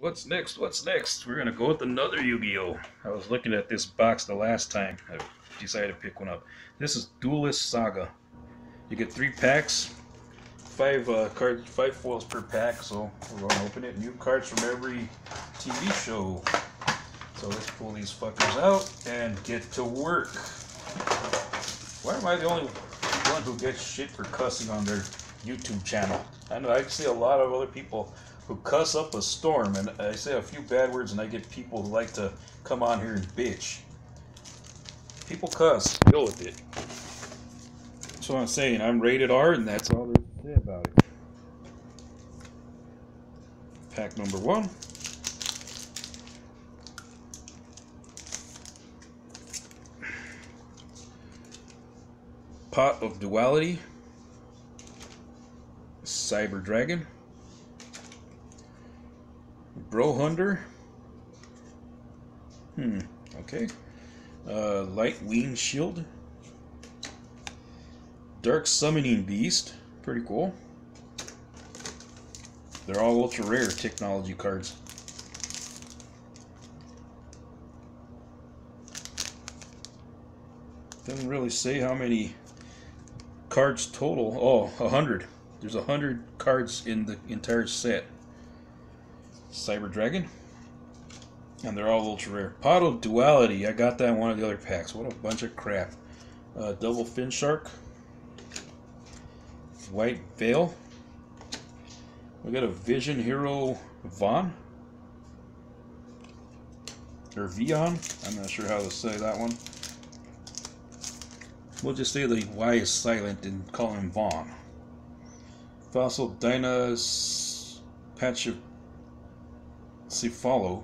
What's next? What's next? We're gonna go with another Yu-Gi-Oh! I was looking at this box the last time. I decided to pick one up. This is Duelist Saga. You get three packs, five uh, cards, five foils per pack. So we're gonna open it. New cards from every TV show. So let's pull these fuckers out and get to work. Why am I the only one who gets shit for cussing on their YouTube channel? I know I see a lot of other people who cuss up a storm, and I say a few bad words, and I get people who like to come on here and bitch. People cuss, deal with it. That's what I'm saying. I'm rated R, and that's all there's to say about it. Pack number one. Pot of Duality. Cyber Dragon. Brohunter. Hmm, okay. Uh, Light Wing Shield. Dark Summoning Beast. Pretty cool. They're all ultra rare technology cards. Doesn't really say how many cards total. Oh, a hundred. There's a hundred cards in the entire set. Cyber Dragon. And they're all ultra rare. Pot of Duality. I got that in one of the other packs. What a bunch of crap. Uh, Double Fin Shark. White Veil. We got a Vision Hero Vaughn. Or Vyon. I'm not sure how to say that one. We'll just say the Y is silent and call him Vaughn. Fossil Dynas Patch of Cephalo.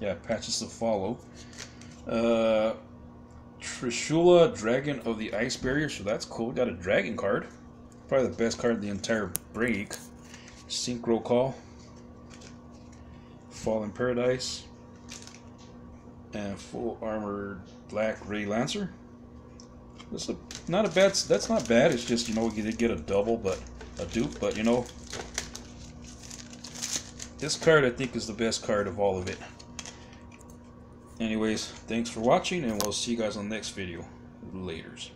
Yeah, Pachycephalo. Uh, Trishula, Dragon of the Ice Barrier. So that's cool. We got a dragon card. Probably the best card in the entire break. Synchro Call. Fallen Paradise. And full armored black Ray Lancer. That's a, not a bad. That's not bad. It's just you know you did get a double, but a dupe. But you know this card I think is the best card of all of it. Anyways, thanks for watching and we'll see you guys on the next video. Laters.